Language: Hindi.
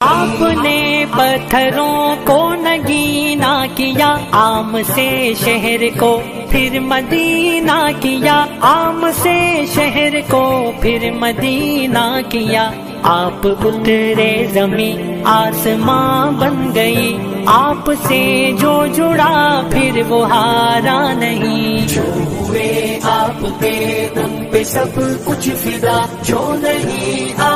आपने पत्थरों को नगीना किया, आम से शहर को फिर मदीना किया, आम से शहर को फिर मदीना किया। आप उतरे जमी आसमां बन गई आपसे जो जुड़ा फिर वो हारा नहीं। जो हुए आप पे, उन पे सब कुछ फिदा, जो नहीं आपका